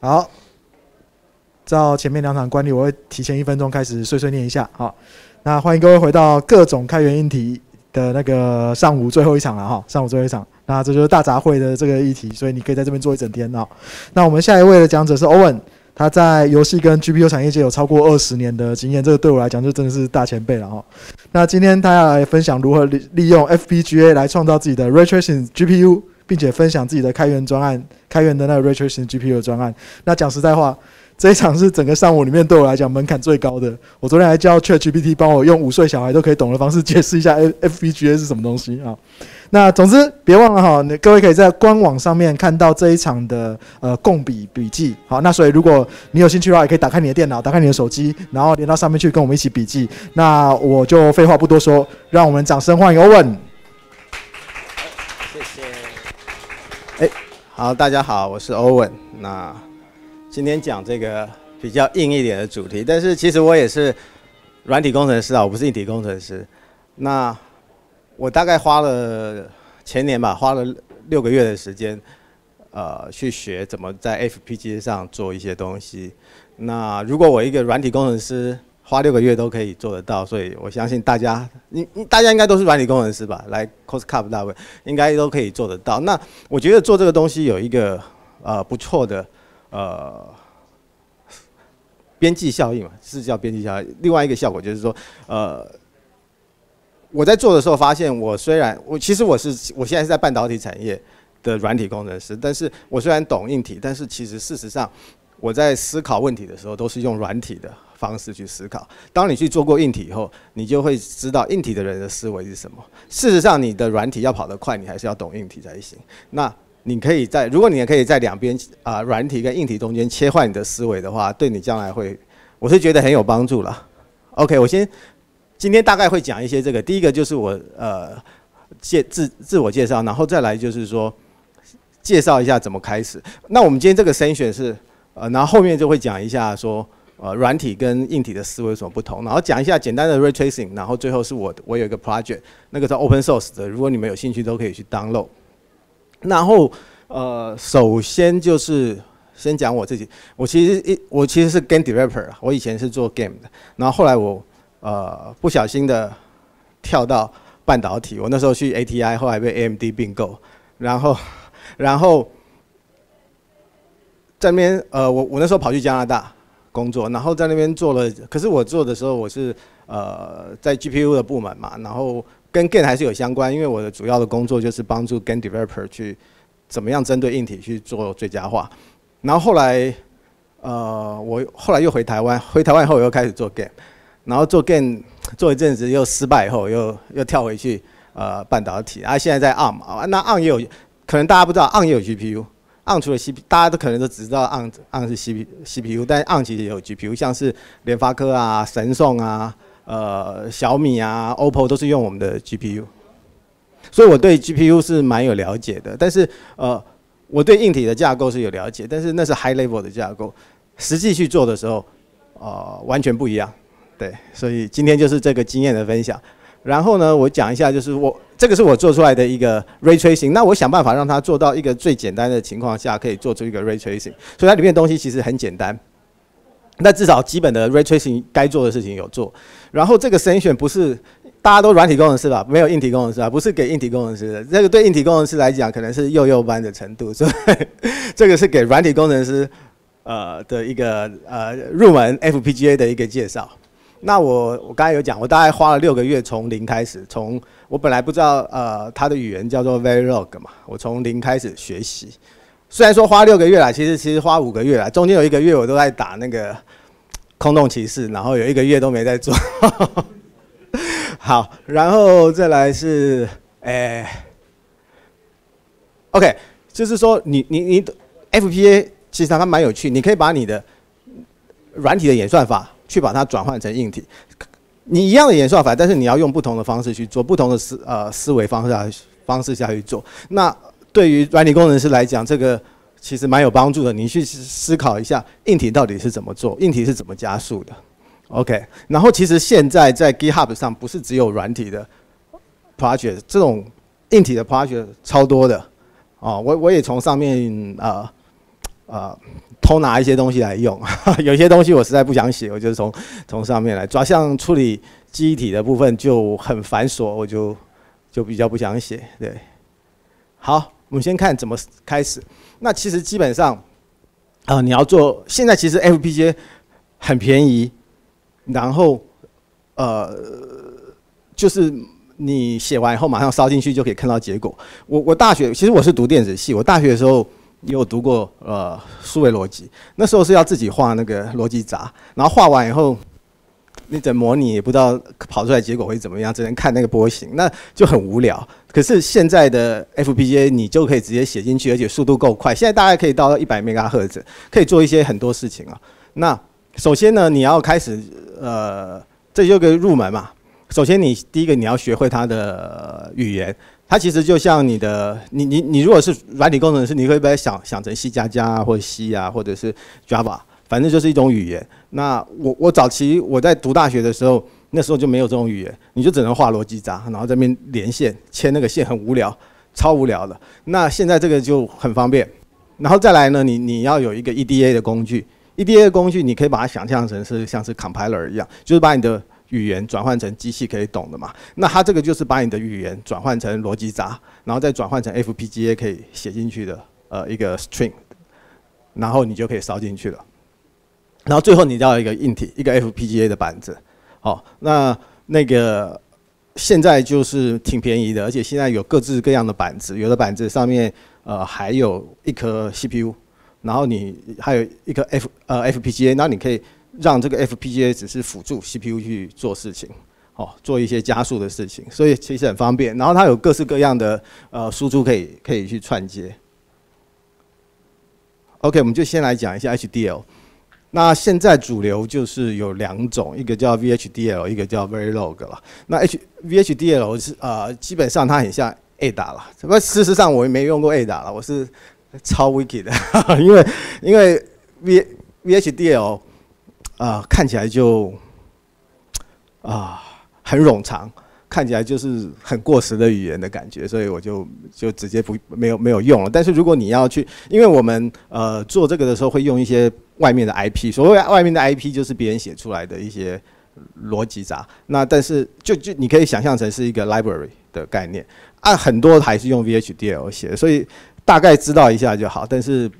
好，照前面两场惯例，我会提前一分钟开始碎碎念一下。好，那欢迎各位回到各种开源议题的那个上午最后一场了哈，上午最后一场。那这就是大杂烩的这个议题，所以你可以在这边坐一整天哦。那我们下一位的讲者是 Owen，他在游戏跟 GPU 产业界有超过二十年的经验，这个对我来讲就真的是大前辈了哈。那今天他要来分享如何利利用 FPGA 来创造自己的 ratracing GPU，并且分享自己的开源专案，开源的那个 Ray Tracing GPU 的专案。那讲实在话。这一场是整个上午里面对我来讲门槛最高的。我昨天还叫 ChatGPT 帮我用五岁小孩都可以懂的方式解释一下 FPGA 是什么东西啊。那总之别忘了哈，各位可以在官网上面看到这一场的呃共笔笔记。好，那所以如果你有兴趣的话，也可以打开你的电脑，打开你的手机，然后连到上面去跟我们一起笔记。那我就废话不多说，让我们掌声欢迎欧好，大家好，我是欧文。那今天讲这个比较硬一点的主题，但是其实我也是软体工程师啊，我不是硬体工程师。那我大概花了前年吧，花了六个月的时间，呃，去学怎么在 FPGA 上做一些东西。那如果我一个软体工程师花六个月都可以做得到，所以我相信大家，你你大家应该都是软体工程师吧？来 COSCUP 大会应该都可以做得到。那我觉得做这个东西有一个呃不错的。呃，边际效应嘛，是叫边际效应。另外一个效果就是说，呃，我在做的时候发现，我虽然我其实我是我现在是在半导体产业的软体工程师，但是我虽然懂硬体，但是其实事实上我在思考问题的时候都是用软体的方式去思考。当你去做过硬体以后，你就会知道硬体的人的思维是什么。事实上，你的软体要跑得快，你还是要懂硬体才行。那你可以在，如果你也可以在两边啊，软体跟硬体中间切换你的思维的话，对你将来会，我是觉得很有帮助了。OK，我先今天大概会讲一些这个，第一个就是我呃介自自我介绍，然后再来就是说介绍一下怎么开始。那我们今天这个筛选是呃，然后后面就会讲一下说呃软体跟硬体的思维有什么不同，然后讲一下简单的 ray tracing，然后最后是我我有一个 project，那个是 open source 的，如果你们有兴趣都可以去 download。然后，呃，首先就是先讲我自己。我其实一我其实是 game developer，我以前是做 game 的。然后后来我呃不小心的跳到半导体，我那时候去 ATI，后来被 AMD 并购。然后，然后在那边呃我我那时候跑去加拿大工作，然后在那边做了。可是我做的时候我是呃在 GPU 的部门嘛，然后。跟 Game 还是有相关，因为我的主要的工作就是帮助 Game Developer 去怎么样针对硬体去做最佳化。然后后来，呃，我后来又回台湾，回台湾以后我又开始做 Game，然后做 Game 做一阵子又失败以后，又又跳回去呃半导体。啊，现在在 ARM 啊，那 ARM 也有，可能大家不知道 ARM 也有 GPU Arm 除了 C P，大家都可能都只知道 ARM ARM 是 C P C P U，但 ARM 其实也有 GPU，像是联发科啊、神送啊。呃，小米啊，OPPO 都是用我们的 GPU，所以我对 GPU 是蛮有了解的。但是，呃，我对硬体的架构是有了解，但是那是 high level 的架构，实际去做的时候，呃，完全不一样。对，所以今天就是这个经验的分享。然后呢，我讲一下，就是我这个是我做出来的一个 ray tracing，那我想办法让它做到一个最简单的情况下，可以做出一个 ray tracing。所以它里面东西其实很简单。那至少基本的 ray tracing 该做的事情有做，然后这个筛选不是大家都软体工程师吧？没有硬体工程师啊，不是给硬体工程师的。这个对硬体工程师来讲，可能是幼幼班的程度，所以 这个是给软体工程师呃的一个呃入门 FPGA 的一个介绍。那我我刚才有讲，我大概花了六个月从零开始，从我本来不知道呃它的语言叫做 Vlog 嘛，我从零开始学习。虽然说花六个月啦，其实其实花五个月啦，中间有一个月我都在打那个空洞骑士，然后有一个月都没在做。好，然后再来是，诶，OK，就是说你你你 FPA 其实它蛮有趣，你可以把你的软体的演算法去把它转换成硬体，你一样的演算法，但是你要用不同的方式去做，不同的思呃思维方式方式下去做，那。对于软体工程师来讲，这个其实蛮有帮助的。你去思考一下，硬体到底是怎么做，硬体是怎么加速的。OK，然后其实现在在 GitHub 上不是只有软体的 project，这种硬体的 project 超多的。哦，我我也从上面啊呃偷拿一些东西来用，有些东西我实在不想写，我就从从上面来抓。像处理记忆体的部分就很繁琐，我就就比较不想写。对，好，我们先看怎么开始。那其实基本上，啊，你要做现在其实 FPGA 很便宜，然后呃就是你写完以后马上烧进去就可以看到结果。我我大学其实我是读电子系，我大学的时候。也有读过呃数位逻辑，那时候是要自己画那个逻辑闸，然后画完以后，你怎模拟也不知道跑出来结果会怎么样，只能看那个波形，那就很无聊。可是现在的 FPGA 你就可以直接写进去，而且速度够快。现在大概可以到一百 MHz，可以做一些很多事情啊。那首先呢，你要开始呃，这就个入门嘛。首先你第一个你要学会它的语言。它其实就像你的，你你你如果是软体工程师，你会不会想想成 C 加加啊，或者 C 啊，或者是 Java，反正就是一种语言。那我我早期我在读大学的时候，那时候就没有这种语言，你就只能画逻辑闸，然后这边连线牵那个线很无聊，超无聊的。那现在这个就很方便，然后再来呢，你你要有一个 EDA 的工具，EDA 的工具你可以把它想象成是像是 compiler 一样，就是把你的语言转换成机器可以懂的嘛？那它这个就是把你的语言转换成逻辑闸，然后再转换成 FPGA 可以写进去的呃一个 string，然后你就可以烧进去了。然后最后你要一个硬体，一个 FPGA 的板子。好，那那个现在就是挺便宜的，而且现在有各式各样的板子，有的板子上面呃还有一颗 CPU，然后你还有一个 F 呃 FPGA，那你可以。让这个 FPGA 只是辅助 CPU 去做事情，哦，做一些加速的事情，所以其实很方便。然后它有各式各样的呃输出可以可以去串接。OK，我们就先来讲一下 HDL。那现在主流就是有两种，一个叫 VHDL，一个叫 Verilog 了。那 H VHDL 是呃基本上它很像 A 打了，不过事实上我也没用过 A 打了，我是超 Wiki 的，因为因为 V VHDL。啊，看起来就啊很冗长，看起来就是很过时的语言的感觉，所以我就就直接不没有没有用了。但是如果你要去，因为我们呃做这个的时候会用一些外面的 IP，所谓外面的 IP 就是别人写出来的一些逻辑闸。那但是就就你可以想象成是一个 library 的概念，啊很多还是用 VHDL 写的，所以大概知道一下就好。但是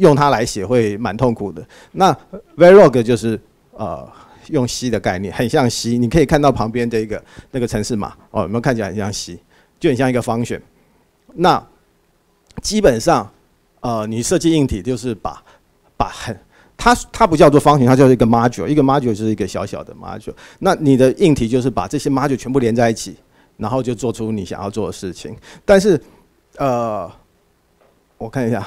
用它来写会蛮痛苦的。那 Verilog 就是呃用 C 的概念，很像 C。你可以看到旁边这个那个城市码哦，有没有看起来很像 C？就很像一个方选。那基本上呃，你设计硬体就是把把很它它不叫做方形，它叫做一个 module，一个 module 就是一个小小的 module。那你的硬体就是把这些 module 全部连在一起，然后就做出你想要做的事情。但是呃，我看一下。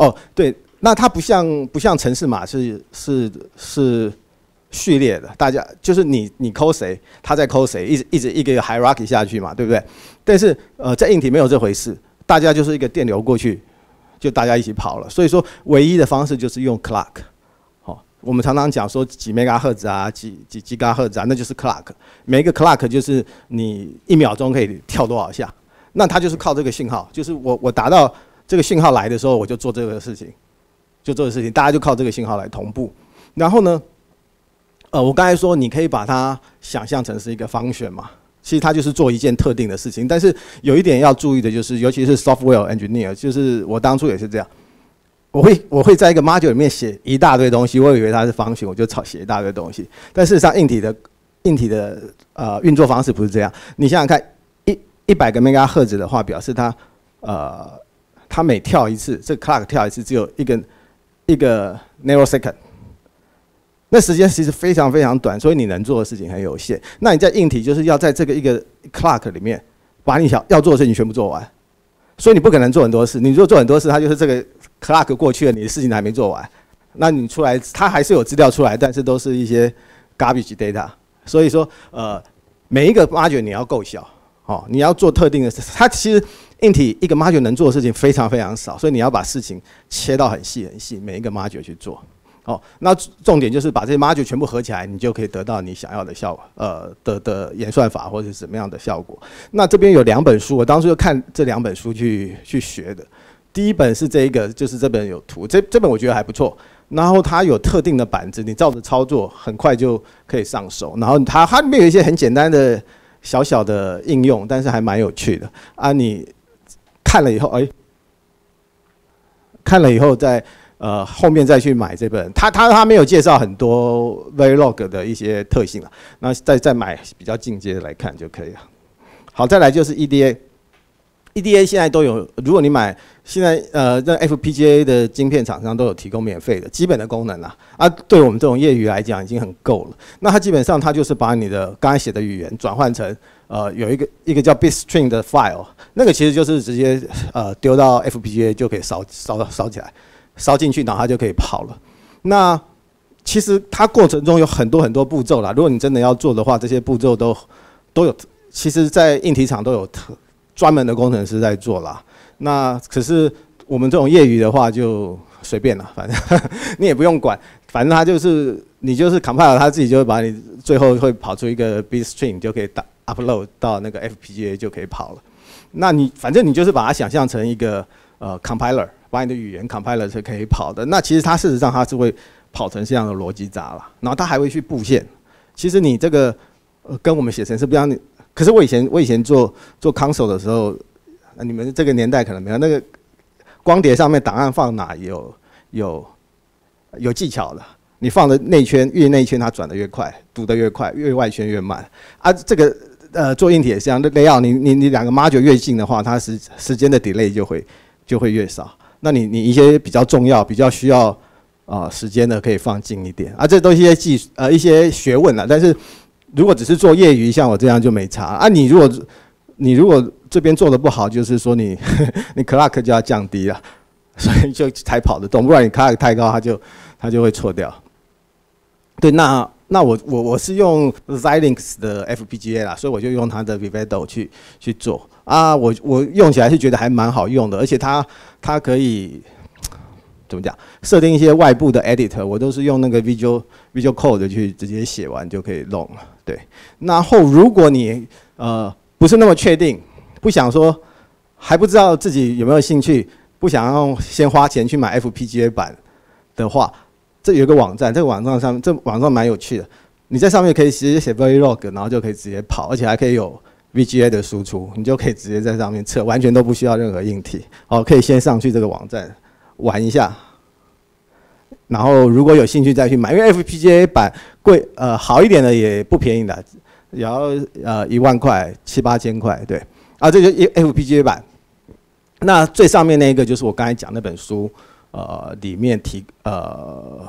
哦，对，那它不像不像城市码是是是序列的，大家就是你你抠谁，他在抠谁，一直一直一个一个 hierarchy 下去嘛，对不对？但是呃，在硬体没有这回事，大家就是一个电流过去，就大家一起跑了。所以说，唯一的方式就是用 clock。好，我们常常讲说几 mega 赫兹啊，几几几 giga 赫兹啊，那就是 clock。每一个 clock 就是你一秒钟可以跳多少下，那它就是靠这个信号，就是我我达到。这个信号来的时候，我就做这个事情，就做的事情，大家就靠这个信号来同步。然后呢，呃，我刚才说你可以把它想象成是一个方选嘛，其实它就是做一件特定的事情。但是有一点要注意的就是，尤其是 software engineer，就是我当初也是这样，我会我会在一个 module 里面写一大堆东西，我以为它是方选，我就抄写一大堆东西。但事实上，硬体的硬体的呃运作方式不是这样。你想想看，一一百个 mega 赫兹的话，表示它呃。它每跳一次，这 clock 跳一次只有一个一个 narrow second，那时间其实非常非常短，所以你能做的事情很有限。那你在硬体就是要在这个一个 clock 里面把你想要做的事情全部做完，所以你不可能做很多事。你如果做很多事，它就是这个 clock 过去了，你的事情还没做完，那你出来它还是有资料出来，但是都是一些 garbage data。所以说，呃，每一个 module 你要够小，哦，你要做特定的事，它其实。硬体一个 module 能做的事情非常非常少，所以你要把事情切到很细很细，每一个 module 去做。哦，那重点就是把这些 module 全部合起来，你就可以得到你想要的效果，呃的的演算法或者是什么样的效果。那这边有两本书，我当初就看这两本书去去学的。第一本是这一个，就是这本有图，这这本我觉得还不错。然后它有特定的板子，你照着操作，很快就可以上手。然后它它里面有一些很简单的小小的应用，但是还蛮有趣的啊。你看了以后，哎，看了以后再呃后面再去买这本，他他他没有介绍很多 Vlog 的一些特性了，那再再买比较进阶的来看就可以了。好，再来就是 EDA，EDA 现在都有，如果你买。现在呃，这 FPGA 的晶片厂商都有提供免费的基本的功能啦，啊，对我们这种业余来讲已经很够了。那它基本上它就是把你的刚才写的语言转换成呃有一个一个叫 bit string 的 file，那个其实就是直接呃丢到 FPGA 就可以烧烧烧起来，烧进去然后它就可以跑了。那其实它过程中有很多很多步骤啦，如果你真的要做的话，这些步骤都都有，其实在硬体厂都有特专门的工程师在做啦。那可是我们这种业余的话就随便了，反正 你也不用管，反正它就是你就是 compile，它自己就会把你最后会跑出一个 bit string 就可以打 upload 到那个 FPGA 就可以跑了。那你反正你就是把它想象成一个呃 compiler，把你的语言 compiler 是可以跑的。那其实它事实上它是会跑成这样的逻辑闸了，然后它还会去布线。其实你这个呃跟我们写程式不一样，可是我以前我以前做做 console 的时候。你们这个年代可能没有那个光碟上面档案放哪有有有技巧的，你放的内圈越内圈它转的越快，读的越快，越外圈越慢。啊，这个呃做硬体也是这样，雷奥你你你两个 module 越近的话，它时时间的 delay 就会就会越少。那你你一些比较重要、比较需要啊时间的可以放近一点。啊，这都是一些技呃一些学问了。但是如果只是做业余，像我这样就没差。啊，你如果你如果这边做的不好，就是说你 你 clock 就要降低了，所以就才跑得动，不然你 clock 太高，它就它就会错掉。对，那那我我我是用 Xilinx 的 FPGA 啦，所以我就用它的 Vivado 去去做啊，我我用起来是觉得还蛮好用的，而且它它可以怎么讲，设定一些外部的 editor，我都是用那个 Visual Visual Code 去直接写完就可以弄了。对，然后如果你呃不是那么确定。不想说，还不知道自己有没有兴趣，不想要先花钱去买 FPGA 版的话，这有个网站，这个网站上面这网站蛮有趣的。你在上面可以直接写 Verilog，然后就可以直接跑，而且还可以有 VGA 的输出，你就可以直接在上面测，完全都不需要任何硬体。好，可以先上去这个网站玩一下，然后如果有兴趣再去买，因为 FPGA 版贵，呃，好一点的也不便宜的，也要呃一万块七八千块，对。啊，这就 FPGA 版。那最上面那一个就是我刚才讲那本书，呃，里面提呃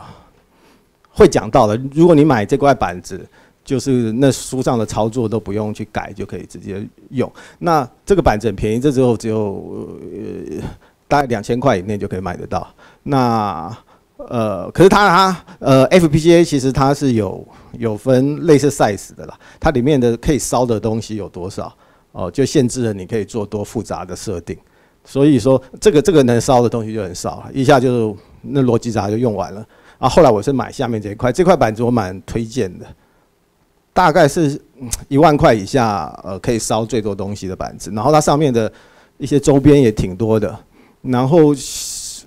会讲到的。如果你买这块板子，就是那书上的操作都不用去改，就可以直接用。那这个板子很便宜，这时候只有呃大概两千块以内就可以买得到。那呃，可是它它呃 FPGA 其实它是有有分类似 size 的啦，它里面的可以烧的东西有多少？哦，就限制了你可以做多复杂的设定，所以说这个这个能烧的东西就很少，一下就那逻辑闸就用完了。啊，后来我是买下面这一块，这块板子我蛮推荐的，大概是一万块以下，呃，可以烧最多东西的板子。然后它上面的一些周边也挺多的。然后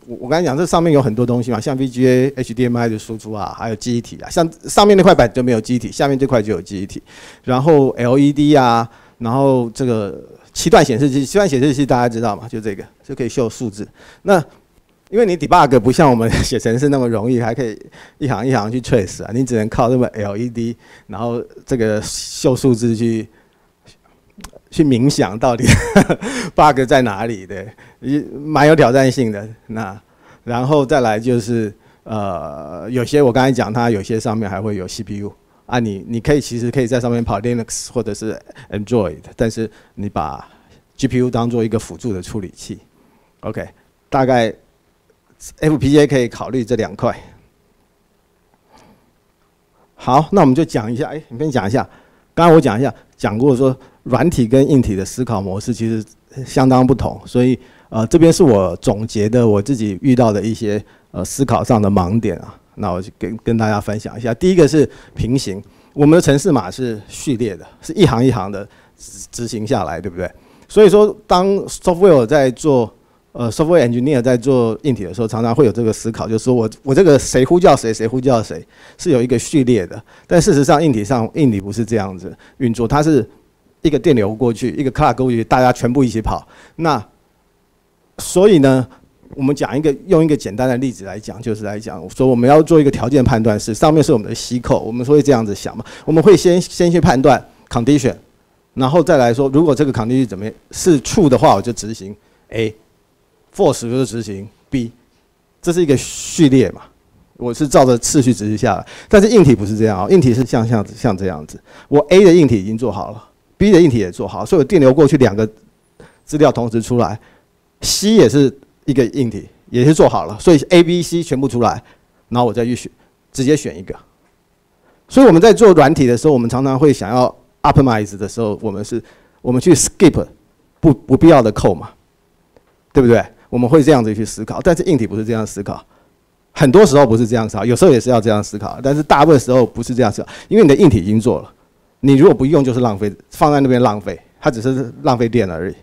我我刚才讲这上面有很多东西嘛，像 VGA、HDMI 的输出啊，还有记忆体啊。像上面那块板就没有记忆体，下面这块就有记忆体。然后 LED 啊。然后这个七段显示器，七段显示器大家知道吗？就这个就可以秀数字。那因为你 debug 不像我们写程式那么容易，还可以一行一行去 trace 啊，你只能靠这么 LED，然后这个秀数字去去冥想到底 bug 在哪里的，蛮有挑战性的。那然后再来就是呃，有些我刚才讲，它有些上面还会有 CPU。啊，你你可以其实可以在上面跑 Linux 或者是 Android，但是你把 GPU 当做一个辅助的处理器，OK，大概 FPGA 可以考虑这两块。好，那我们就讲一下，哎，你先讲一下，刚刚我讲一下，讲过说软体跟硬体的思考模式其实相当不同，所以呃，这边是我总结的我自己遇到的一些呃思考上的盲点啊。那我就跟跟大家分享一下，第一个是平行，我们的程式码是序列的，是一行一行的执执行下来，对不对？所以说，当 software 在做呃，software engineer 在做硬体的时候，常常会有这个思考，就是说我我这个谁呼叫谁，谁呼叫谁，是有一个序列的。但事实上，硬体上硬体不是这样子运作，它是一个电流过去，一个 clock 过去，大家全部一起跑。那所以呢，我们讲一个用一个简单的例子来讲，就是来讲说我们要做一个条件判断，是上面是我们的吸扣，我们会这样子想嘛？我们会先先去判断 condition，然后再来说，如果这个 condition 怎么样是 true 的话，我就执行 A；false 就是执行 B，这是一个序列嘛？我是照着次序执行下来。但是硬体不是这样啊，硬体是像像像这样子，我 A 的硬体已经做好了，B 的硬体也做好，所以我电流过去两个资料同时出来。C 也是一个硬体，也是做好了，所以 A、B、C 全部出来，然后我再去选，直接选一个。所以我们在做软体的时候，我们常常会想要 optimize 的时候，我们是，我们去 skip 不不必要的 code 嘛，对不对？我们会这样子去思考，但是硬体不是这样思考，很多时候不是这样思考，有时候也是要这样思考，但是大部分时候不是这样思考，因为你的硬体已经做了，你如果不用就是浪费，放在那边浪费，它只是浪费电而已。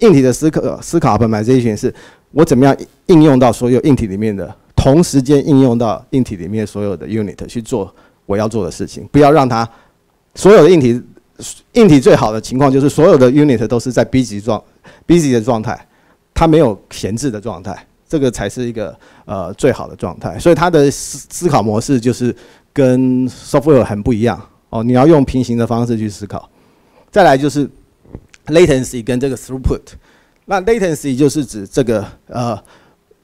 硬体的思考思考 optimization 是我怎么样应用到所有硬体里面的，同时间应用到硬体里面所有的 unit 去做我要做的事情，不要让它所有的硬体硬体最好的情况就是所有的 unit 都是在 B 级状 B 级的状态，它没有闲置的状态，这个才是一个呃最好的状态。所以它的思思考模式就是跟 software 很不一样哦，你要用平行的方式去思考。再来就是。latency 跟这个 throughput，那 latency 就是指这个呃，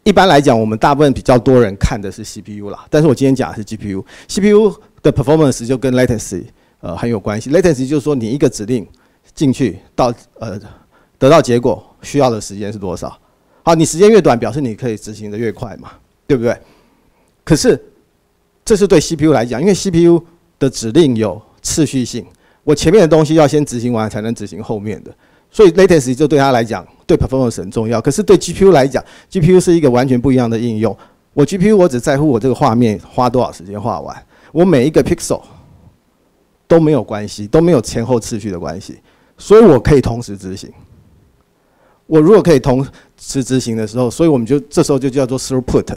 一般来讲，我们大部分比较多人看的是 CPU 啦，但是我今天讲的是 GPU，CPU 的 performance 就跟 latency 呃很有关系。latency 就是说你一个指令进去到呃得到结果需要的时间是多少？好，你时间越短，表示你可以执行的越快嘛，对不对？可是这是对 CPU 来讲，因为 CPU 的指令有次序性。我前面的东西要先执行完，才能执行后面的，所以 latency 就对他来讲，对 performance 很重要。可是对 GPU 来讲，GPU 是一个完全不一样的应用。我 GPU 我只在乎我这个画面花多少时间画完，我每一个 pixel 都没有关系，都没有前后次序的关系，所以我可以同时执行。我如果可以同时执行的时候，所以我们就这时候就叫做 throughput。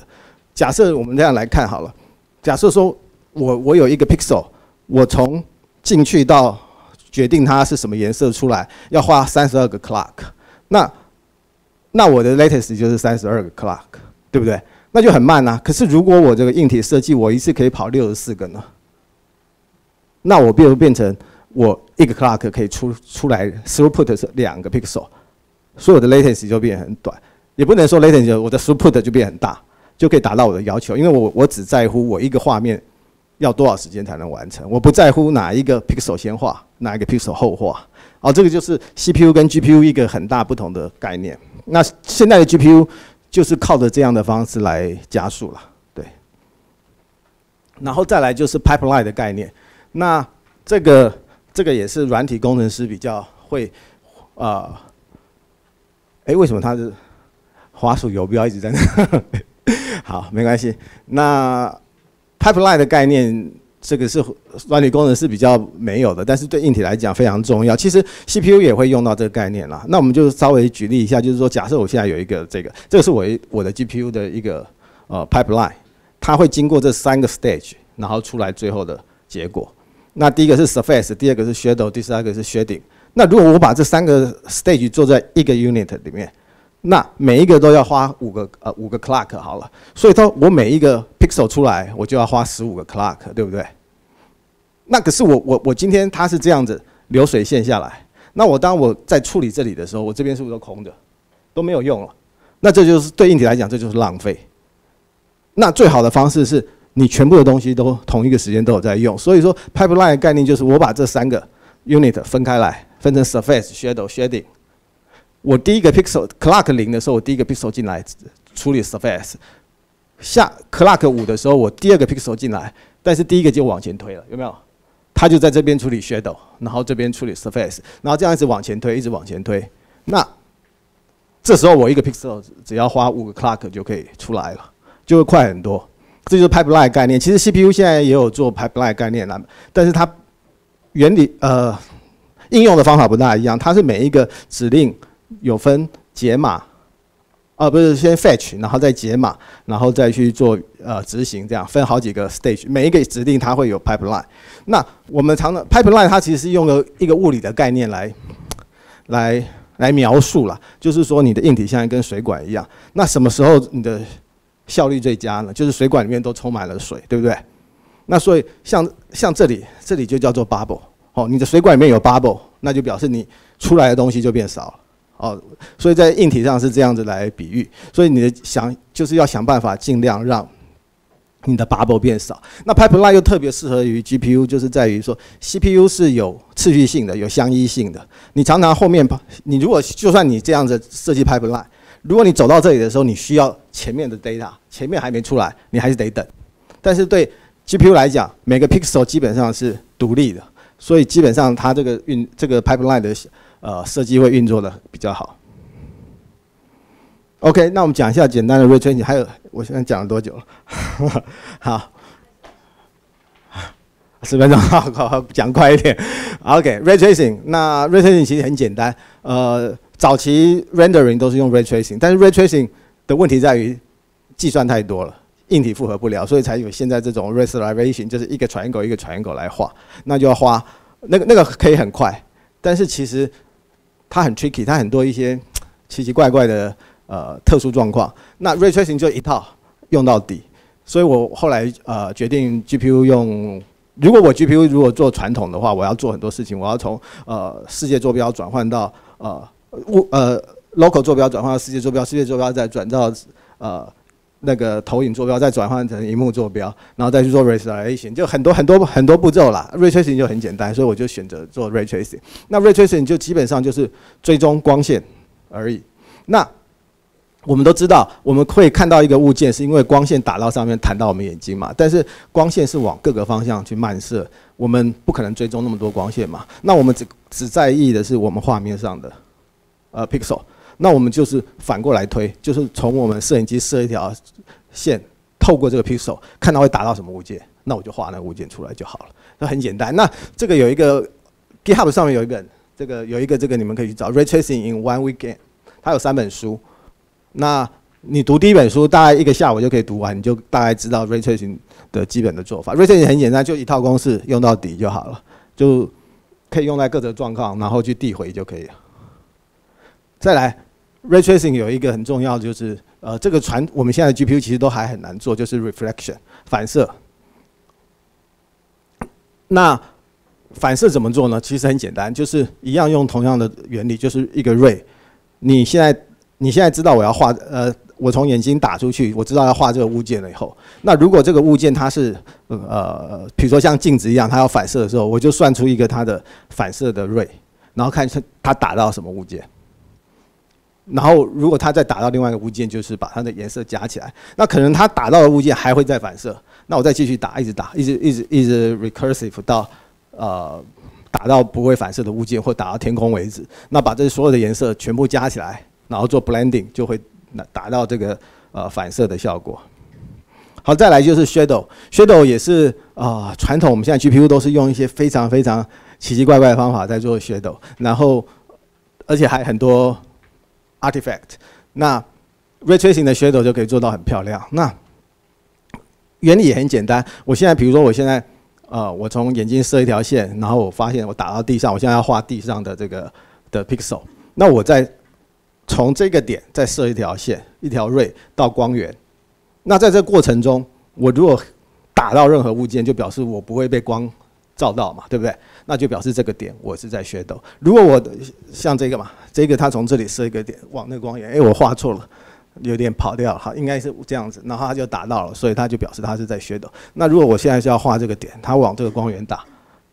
假设我们这样来看好了，假设说我我有一个 pixel，我从进去到决定它是什么颜色出来，要花三十二个 clock，那那我的 latency 就是三十二个 clock，对不对？那就很慢啊。可是如果我这个硬体设计，我一次可以跑六十四个呢？那我变不变成我一个 clock 可以出出来 throughput 是两个 pixel，所有的 latency 就变很短，也不能说 latency 我的 throughput 就变很大，就可以达到我的要求，因为我我只在乎我一个画面。要多少时间才能完成？我不在乎哪一个 pixel 先画，哪一个 pixel 后画。哦，这个就是 CPU 跟 GPU 一个很大不同的概念。那现在的 GPU 就是靠着这样的方式来加速了，对。然后再来就是 pipeline 的概念。那这个这个也是软体工程师比较会啊。哎，为什么它是滑鼠游标一直在那？好，没关系。那 Pipeline 的概念，这个是软体工程师比较没有的，但是对硬体来讲非常重要。其实 CPU 也会用到这个概念啦。那我们就稍微举例一下，就是说，假设我现在有一个这个，这个是我我的 GPU 的一个呃 Pipeline，它会经过这三个 stage，然后出来最后的结果。那第一个是 Surface，第二个是 Shadow，第三个是 Shading。那如果我把这三个 stage 做在一个 unit 里面。那每一个都要花五个呃五个 clock 好了，所以说我每一个 pixel 出来，我就要花十五个 clock，对不对？那可是我我我今天它是这样子流水线下来，那我当我在处理这里的时候，我这边是不是都空的，都没有用了？那这就是对硬体来讲，这就是浪费。那最好的方式是你全部的东西都同一个时间都有在用，所以说 pipeline 概念就是我把这三个 unit 分开来，分成 surface、shadow、shading。我第一个 pixel clock 零的时候，我第一个 pixel 进来处理 surface，下 clock 五的时候，我第二个 pixel 进来，但是第一个就往前推了，有没有？它就在这边处理 shadow，然后这边处理 surface，然后这样一直往前推，一直往前推。那这时候我一个 pixel 只要花五个 clock 就可以出来了，就会快很多。这就是 pipeline 概念。其实 CPU 现在也有做 pipeline 概念了，但是它原理呃应用的方法不大一样，它是每一个指令。有分解码啊，不是先 fetch，然后再解码，然后再去做呃执行，这样分好几个 stage，每一个指令它会有 pipeline。那我们常常 pipeline 它其实是用了一个物理的概念来来来描述了，就是说你的硬体像跟水管一样，那什么时候你的效率最佳呢？就是水管里面都充满了水，对不对？那所以像像这里，这里就叫做 bubble，哦，你的水管里面有 bubble，那就表示你出来的东西就变少了。哦，所以在硬体上是这样子来比喻，所以你的想就是要想办法尽量让你的 bubble 变少。那 pipeline 又特别适合于 GPU，就是在于说 CPU 是有次序性的、有相依性的。你常常后面，你如果就算你这样子设计 pipeline，如果你走到这里的时候，你需要前面的 data，前面还没出来，你还是得等。但是对 GPU 来讲，每个 pixel 基本上是独立的，所以基本上它这个运这个 pipeline 的。呃，设计会运作的比较好。OK，那我们讲一下简单的 ray tracing。还有，我现在讲了多久了？好，十分钟，好，好，讲快一点。OK，ray tracing。那 ray tracing 其实很简单。呃，早期 rendering 都是用 ray tracing，但是 ray tracing 的问题在于计算太多了，硬体负荷不了，所以才有现在这种 resolution，就是一个 triangle 一个 triangle 来画，那就要花那个那个可以很快，但是其实。它很 tricky，它很多一些 奇奇怪怪的呃特殊状况。那 ray tracing 就一套用到底，所以我后来呃决定 GPU 用。如果我 GPU 如果做传统的话，我要做很多事情，我要从呃世界坐标转换到呃物呃 local 坐标转换到世界坐标，世界坐标再转到呃。那个投影坐标再转换成荧幕坐标，然后再去做 ray tracing，就很多很多很多步骤啦。ray tracing 就很简单，所以我就选择做 ray tracing。那 ray tracing 就基本上就是追踪光线而已。那我们都知道，我们会看到一个物件，是因为光线打到上面弹到我们眼睛嘛。但是光线是往各个方向去漫射，我们不可能追踪那么多光线嘛。那我们只只在意的是我们画面上的呃 pixel。那我们就是反过来推，就是从我们摄影机射一条线，透过这个 pixel 看到会打到什么物件，那我就画那个物件出来就好了。那很简单。那这个有一个 GitHub 上面有一本，这个有一个这个你们可以去找 Ray Tracing in One Weekend，它有三本书。那你读第一本书，大概一个下午就可以读完，你就大概知道 Ray Tracing 的基本的做法。Ray Tracing 很简单，就一套公式用到底就好了，就可以用在各种状况，然后去递回就可以了。再来。Ray tracing 有一个很重要的，就是呃，这个传我们现在 GPU 其实都还很难做，就是 reflection 反射。那反射怎么做呢？其实很简单，就是一样用同样的原理，就是一个 ray。你现在你现在知道我要画呃，我从眼睛打出去，我知道要画这个物件了以后，那如果这个物件它是呃，比如说像镜子一样，它要反射的时候，我就算出一个它的反射的 ray，然后看它打到什么物件。然后，如果它再打到另外一个物件，就是把它的颜色加起来。那可能它打到的物件还会再反射，那我再继续打，一直打，一直一直一直 recursive 到呃打到不会反射的物件或打到天空为止。那把这所有的颜色全部加起来，然后做 blending，就会达到这个呃反射的效果。好，再来就是 shadow，shadow 也是啊，传统我们现在 GPU 都是用一些非常非常奇奇怪怪的方法在做 shadow，然后而且还很多。Artifact，那 Ray tracing 的 shadow 就可以做到很漂亮。那原理也很简单。我现在比如说，我现在呃，我从眼睛射一条线，然后我发现我打到地上，我现在要画地上的这个的 pixel。那我再从这个点再射一条线，一条 ray 到光源。那在这过程中，我如果打到任何物件，就表示我不会被光照到嘛，对不对？那就表示这个点我是在 shadow。如果我像这个嘛，这个它从这里射一个点往那个光源，哎，我画错了，有点跑掉，好，应该是这样子，然后它就打到了，所以它就表示它是在 shadow。那如果我现在是要画这个点，它往这个光源打，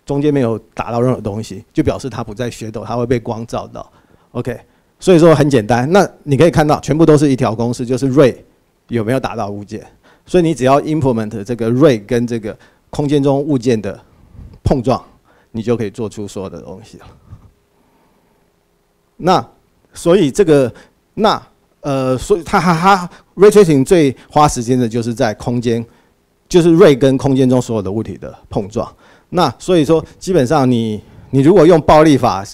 中间没有打到任何东西，就表示它不在 shadow，它会被光照到。OK，所以说很简单。那你可以看到，全部都是一条公式，就是 ray 有没有打到物件。所以你只要 implement 这个 ray 跟这个空间中物件的碰撞。你就可以做出所有的东西了。那所以这个那呃，所以它它它 ray tracing 最花时间的就是在空间，就是 ray 跟空间中所有的物体的碰撞。那所以说，基本上你你如果用暴力法，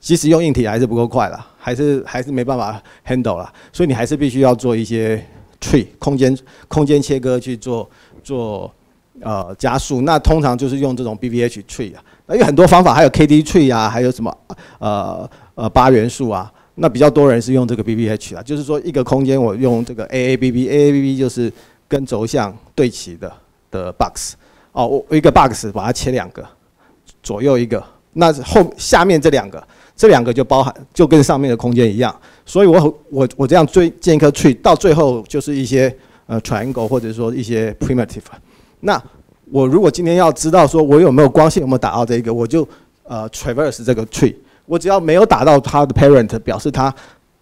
即使用硬体还是不够快了。还是还是没办法 handle 啦，所以你还是必须要做一些 tree 空间空间切割去做做呃加速。那通常就是用这种 BVH tree 啊，那有很多方法，还有 KD tree 啊，还有什么呃呃八元素啊。那比较多人是用这个 B-B-H 啊，就是说一个空间我用这个 AABB，AABB 就是跟轴向对齐的的 box 哦，我一个 box 把它切两个，左右一个，那后下面这两个，这两个就包含就跟上面的空间一样，所以我我我这样追建一颗 tree，到最后就是一些呃 triangle 或者说一些 primitive。那我如果今天要知道说我有没有光线有没有打到这个，我就呃 traverse 这个 tree。我只要没有打到他的 parent，表示他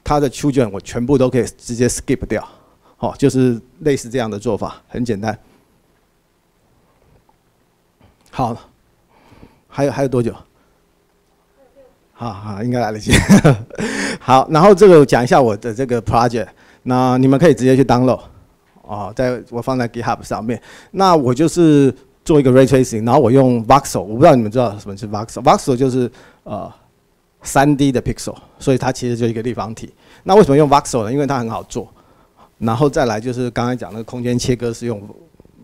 他的 children，我全部都可以直接 skip 掉，好，就是类似这样的做法，很简单。好，还有还有多久？好好，应该来得及。好，然后这个讲一下我的这个 project，那你们可以直接去 download，哦，在我放在 GitHub 上面。那我就是做一个 ray tracing，然后我用 voxel，我不知道你们知道什么是 voxel，voxel 就是呃。三 D 的 pixel，所以它其实就一个立方体。那为什么用 voxel 呢？因为它很好做。然后再来就是刚才讲那个空间切割是用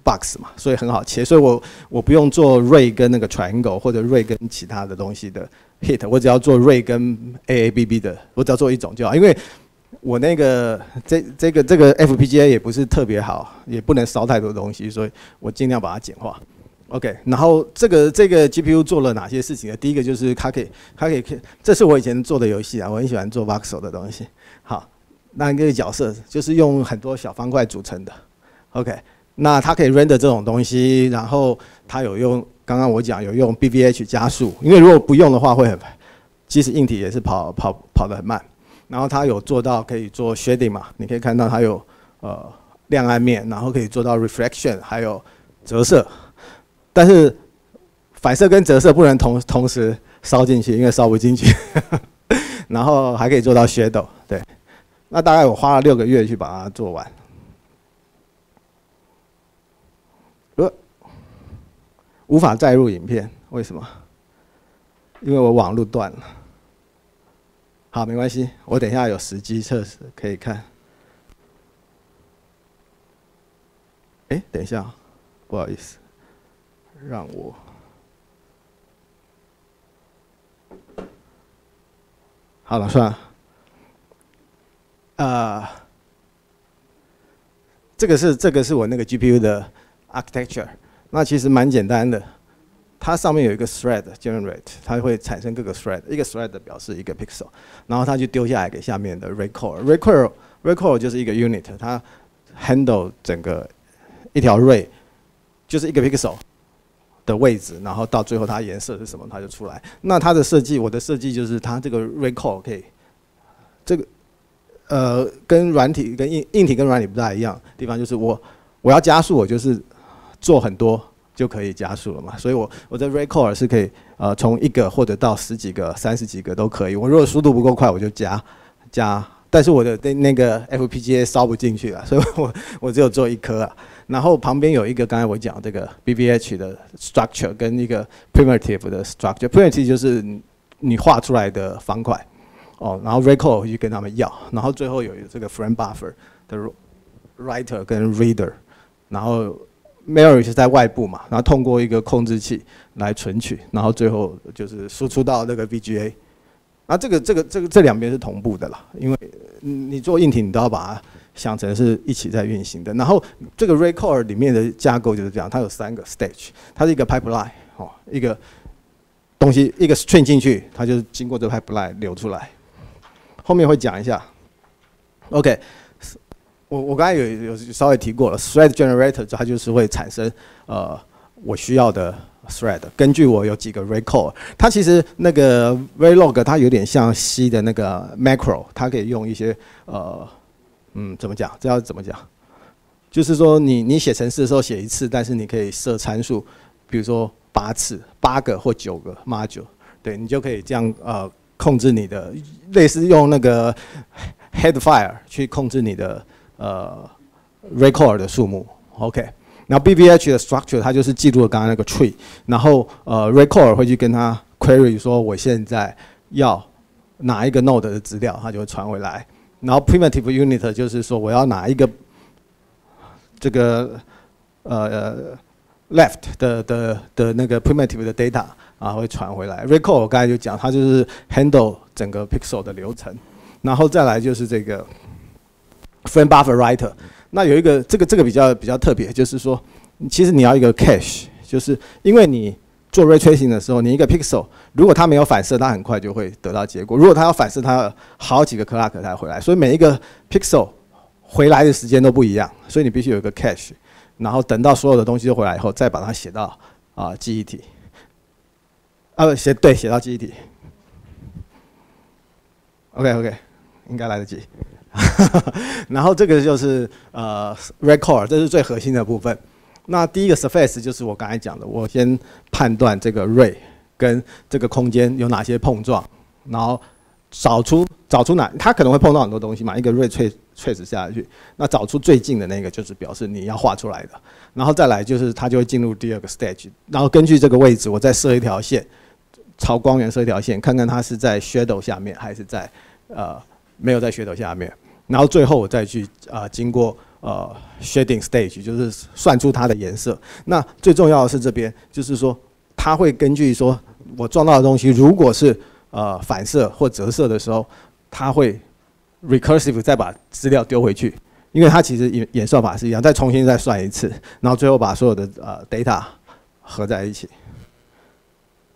box 嘛，所以很好切。所以我我不用做 ray 跟那个 triangle 或者 ray 跟其他的东西的 hit，我只要做 ray 跟 AABB 的，我只要做一种就好。因为我那个这这个这个 FPGA 也不是特别好，也不能烧太多东西，所以我尽量把它简化。OK，然后这个这个 GPU 做了哪些事情呢？第一个就是它可以，它可以，这是我以前做的游戏啊，我很喜欢做 voxel 的东西。好，那一个角色就是用很多小方块组成的。OK，那它可以 render 这种东西，然后它有用，刚刚我讲有用 BVH 加速，因为如果不用的话会很，即使硬体也是跑跑跑得很慢。然后它有做到可以做 shading 嘛，你可以看到它有呃亮暗面，然后可以做到 reflection，还有折射。但是反射跟折射不能同同时烧进去，因为烧不进去。然后还可以做到 shadow，对。那大概我花了六个月去把它做完。呃，无法载入影片，为什么？因为我网络断了。好，没关系，我等一下有实机测试可以看。哎，等一下，不好意思。让我好了，算了。呃，这个是这个是我那个 GPU 的 architecture，那其实蛮简单的。它上面有一个 thread generate，它会产生各个 thread，一个 thread 表示一个 pixel，然后它就丢下来给下面的 ray core。ray core ray core 就是一个 unit，它 handle 整个一条 ray，就是一个 pixel。的位置，然后到最后它颜色是什么，它就出来。那它的设计，我的设计就是它这个 recall 可以，这个呃跟软体跟硬硬体跟软体不大一样地方，就是我我要加速，我就是做很多就可以加速了嘛。所以我我的 record 是可以呃从一个或者到十几个、三十几个都可以。我如果速度不够快，我就加加。但是我的那那个 FPGA 烧不进去了，所以我我只有做一颗啊。然后旁边有一个刚才我讲这个 BBH 的 structure 跟一个 primitive 的 structure。primitive 就是你画出来的方块哦。然后 recall 去跟他们要，然后最后有这个 frame buffer 的 writer 跟 reader。然后 memory 是在外部嘛，然后通过一个控制器来存取，然后最后就是输出到那个 VGA。那这个这个这个这两边是同步的啦，因为你做硬体，你都要把它想成是一起在运行的。然后这个 record 里面的架构就是这样，它有三个 stage，它是一个 pipeline 哦，一个东西一个 string 进去，它就经过这 pipeline 流出来。后面会讲一下。OK，我我刚才有有稍微提过了，thread generator 它就是会产生呃我需要的。Thread 根据我有几个 record，它其实那个 vlog 它有点像 C 的那个 Macro，它可以用一些呃嗯怎么讲？这要怎么讲？就是说你你写程式的时候写一次，但是你可以设参数，比如说八次，八个或九个 Module，对你就可以这样呃控制你的类似用那个 Headfire 去控制你的呃，record 的数目，OK。然后 BVH 的 structure 它就是记录了刚刚那个 tree，然后呃 record 会去跟他 query 说我现在要哪一个 node 的资料，它就会传回来。然后 primitive unit 就是说我要哪一个这个呃 left 的的的那个 primitive 的 data 啊会传回来。，record 我刚才就讲，它就是 handle 整个 pixel 的流程。然后再来就是这个 frame buffer writer。那有一个这个这个比较比较特别，就是说其实你要一个 cache，就是因为你做 ray tracing 的时候，你一个 pixel 如果它没有反射，它很快就会得到结果；如果它要反射，它要好几个 clock 才回来。所以每一个 pixel 回来的时间都不一样，所以你必须有一个 cache，然后等到所有的东西都回来以后，再把它写到啊记忆体。啊，写对，写到记忆体。OK OK，应该来得及。然后这个就是呃 record，这是最核心的部分。那第一个 surface 就是我刚才讲的，我先判断这个 ray 跟这个空间有哪些碰撞，然后找出找出哪，它可能会碰到很多东西嘛，一个 ray trace 下去，那找出最近的那个就是表示你要画出来的，然后再来就是它就会进入第二个 stage，然后根据这个位置我再设一条线，朝光源设一条线，看看它是在 shadow 下面还是在呃没有在噱头下面，然后最后我再去啊经过。呃，shading stage 就是算出它的颜色。那最重要的是这边，就是说它会根据说我撞到的东西，如果是呃反射或折射的时候，它会 recursive 再把资料丢回去，因为它其实演演算法是一样，再重新再算一次，然后最后把所有的呃 data 合在一起。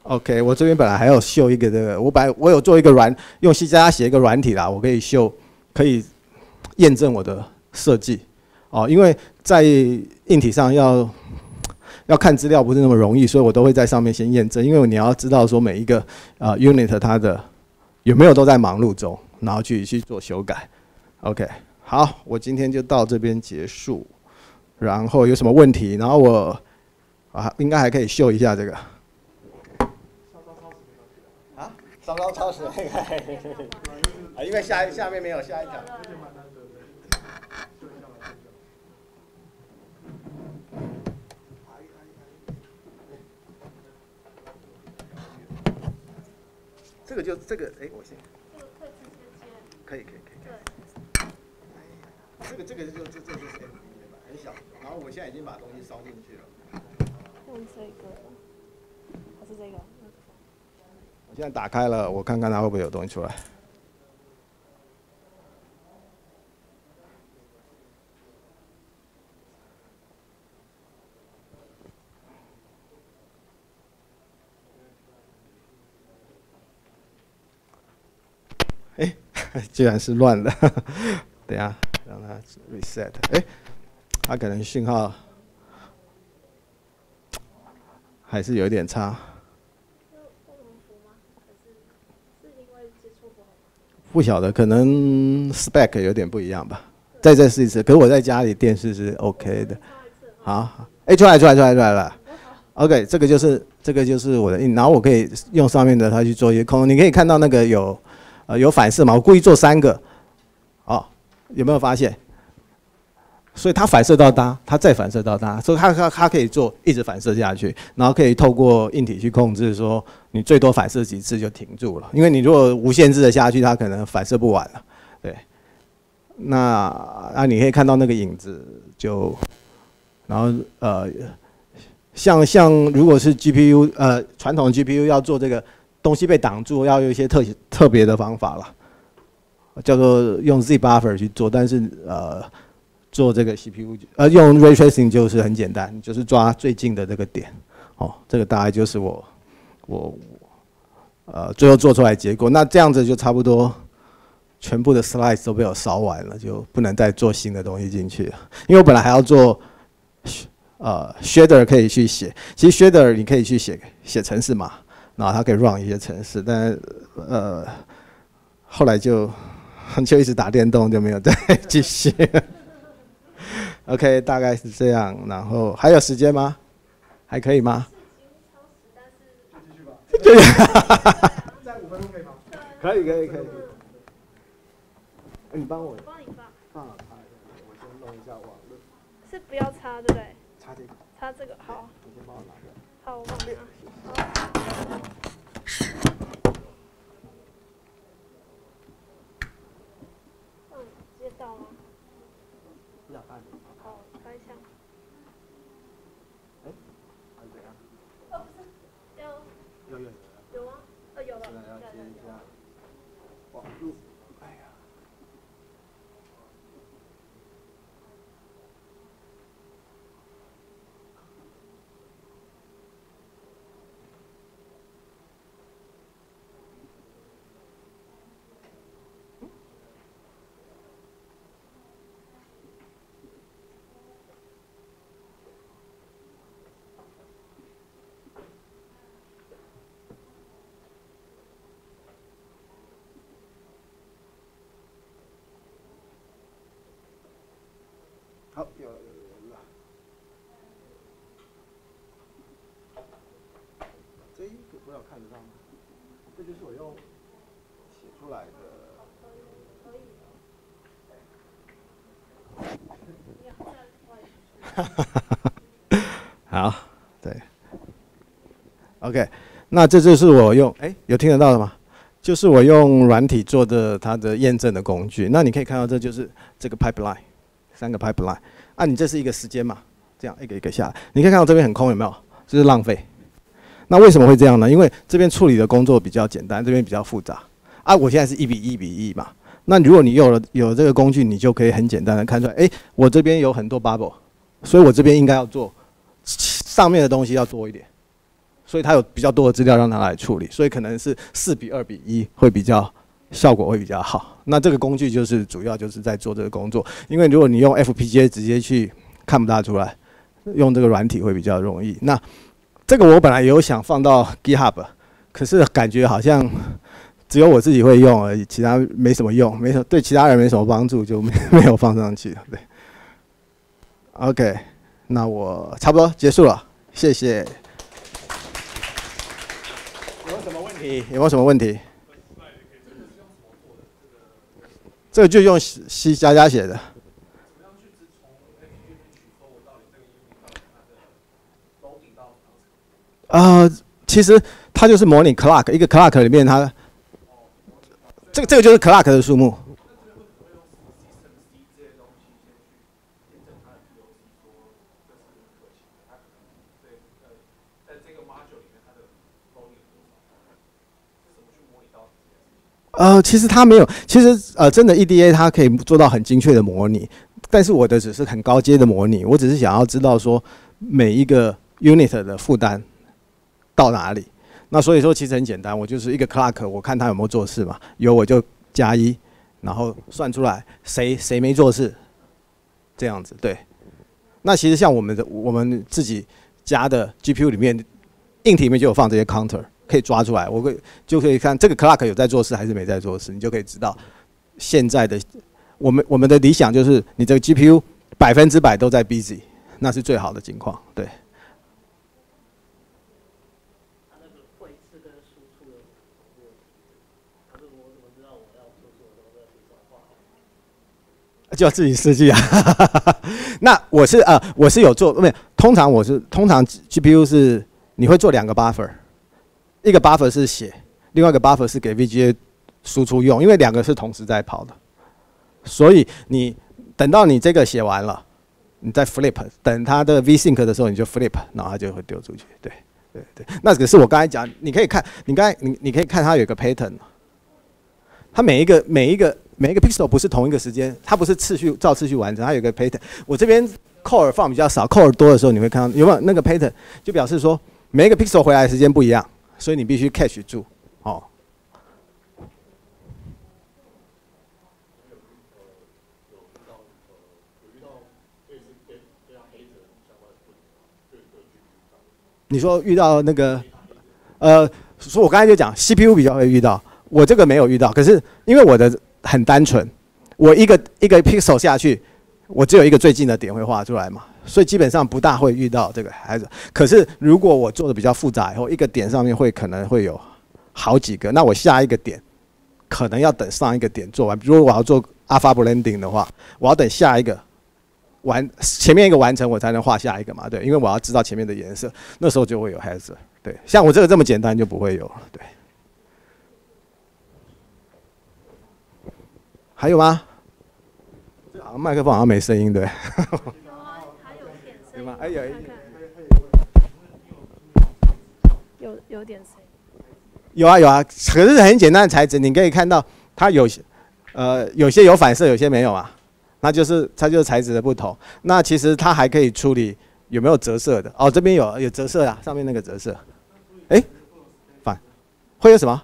OK，我这边本来还要秀一个这个，我本来我有做一个软用 C 加加写一个软体啦，我可以秀，可以验证我的设计。哦，因为在硬体上要要看资料不是那么容易，所以我都会在上面先验证。因为你要知道说每一个啊 unit 它的有没有都在忙碌中，然后去去做修改。OK，好，我今天就到这边结束。然后有什么问题，然后我啊应该还可以秀一下这个。啊，稍稍超时那个，啊，因为下下面没有下一条。这个就这个，哎，我先。可以可以可以。对。这个这个就这这就是很小，然后我现在已经把东西烧进去了。用这个，还是这个？现在打开了，我看看它会不会有东西出来。哎，居然是乱的，等下让它 reset。哎，它可能信号还是有点差。不晓得，可能 spec 有点不一样吧。再再试一次，可是我在家里电视是 OK 的。好，哎，出来出来出来出来了。OK，这个就是这个就是我的，然后我可以用上面的它去做一些空。你可以看到那个有。呃，有反射嘛？我故意做三个，哦，有没有发现？所以它反射到它，它再反射到它，所以它它它可以做一直反射下去，然后可以透过硬体去控制，说你最多反射几次就停住了。因为你如果无限制的下去，它可能反射不完了。对，那啊，你可以看到那个影子，就然后呃，像像如果是 GPU 呃传统 GPU 要做这个。东西被挡住，要有一些特特别的方法了，叫做用 Z buffer 去做。但是呃，做这个 CPU 呃用 ray tracing 就是很简单，就是抓最近的这个点。哦，这个大概就是我我呃最后做出来结果。那这样子就差不多，全部的 slice 都被我烧完了，就不能再做新的东西进去了。因为我本来还要做呃 shader 可以去写，其实 shader 你可以去写写程式嘛。然后它可以 run 一些城市，但呃，后来就 就一直打电动，就没有再 继续。OK，大概是这样，然后还有时间吗？还可以吗？对。可以可以可以。哎，你帮我。帮你放。啊，插一，我先弄一下网络。是不要插对不对？插这个，插这个，好。你先帮我拿掉。好，我方便啊。好。嗯，接到了。比较大。看好，有了。这个不知道看得到吗？这就是我用写出来的。好，对，OK，那这就是我用，哎，有听得到的吗？就是我用软体做的它的验证的工具。那你可以看到，这就是这个 pipeline，三个 pipeline。啊，你这是一个时间嘛？这样一个一个下来，你可以看到这边很空，有没有？这是浪费。那为什么会这样呢？因为这边处理的工作比较简单，这边比较复杂。啊，我现在是一比一比一嘛。那如果你有了有这个工具，你就可以很简单的看出来，哎，我这边有很多 bubble，所以我这边应该要做上面的东西要多一点。所以它有比较多的资料让它来处理，所以可能是四比二比一会比较效果会比较好。那这个工具就是主要就是在做这个工作，因为如果你用 FPGA 直接去看不大出来，用这个软体会比较容易。那这个我本来有想放到 GitHub，可是感觉好像只有我自己会用而已，其他没什么用，没什么对其他人没什么帮助，就没没有放上去。对，OK，那我差不多结束了，谢谢。有没有什么问题？这个就用 C 加加写的。啊，其实它就是模拟 clock，一个 clock 里面它，这个这个就是 clock 的数目。呃，其实它没有，其实呃，真的 EDA 它可以做到很精确的模拟，但是我的只是很高阶的模拟，我只是想要知道说每一个 unit 的负担到哪里。那所以说其实很简单，我就是一个 clock，我看他有没有做事嘛，有我就加一，然后算出来谁谁没做事，这样子对。那其实像我们的我们自己加的 GPU 里面，硬体里面就有放这些 counter。可以抓出来，我会就可以看这个 clock 有在做事还是没在做事，你就可以知道现在的我们我们的理想就是你这个 GPU 百分之百都在 busy，那是最好的情况，对。就要自己设计啊，那我是呃我是有做，没有，通常我是通常 GPU 是你会做两个 buffer。一个 buffer 是写，另外一个 buffer 是给 VGA 输出用，因为两个是同时在跑的，所以你等到你这个写完了，你再 flip，等它的 vsync 的时候你就 flip，然后它就会丢出去。对，对，对。那可是我刚才讲，你可以看，你刚才你你可以看它有一个 pattern，它每一个每一个每一个 pixel 不是同一个时间，它不是次序照次序完成，它有个 pattern。我这边 core 放比较少，core 多的时候你会看到有没有那个 pattern，就表示说每一个 pixel 回来的时间不一样。所以你必须 catch 住，哦。你说遇到那个，呃，说我刚才就讲 CPU 比较会遇到，我这个没有遇到。可是因为我的很单纯，我一个一个 pixel 下去，我只有一个最近的点会画出来嘛。所以基本上不大会遇到这个孩子。可是如果我做的比较复杂以后，一个点上面会可能会有好几个，那我下一个点可能要等上一个点做完。比如我要做 alpha blending 的话，我要等下一个完前面一个完成，我才能画下一个嘛？对，因为我要知道前面的颜色，那时候就会有孩子。对，像我这个这么简单就不会有。对，还有吗？好像麦克风好像没声音，对。哎有有有点声有啊有啊，可是很简单的材质，你可以看到它有些呃有些有反射，有些没有啊，那就是它就是材质的不同。那其实它还可以处理有没有折射的哦，这边有有折射啊，上面那个折射，哎，反会有什么？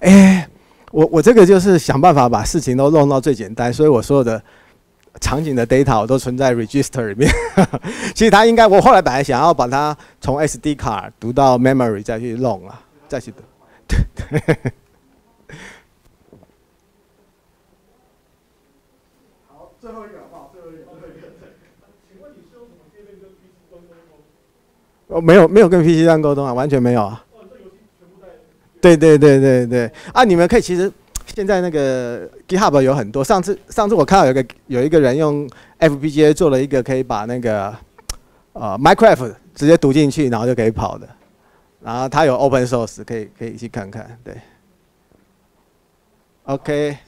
哎。我我这个就是想办法把事情都弄到最简单，所以我所有的场景的 data 我都存在 register 里面。其实它应该，我后来本来想要把它从 SD 卡读到 memory 再去弄啊，再去读。对对。最后一？最后一个，最后一个。哦，没有没有跟 PC 端沟通啊，完全没有啊。对对对对对啊！你们可以其实现在那个 GitHub 有很多，上次上次我看到有个有一个人用 FPGA 做了一个可以把那个呃 Minecraft 直接读进去，然后就可以跑的。然后他有 Open Source，可以可以去看看。对。OK。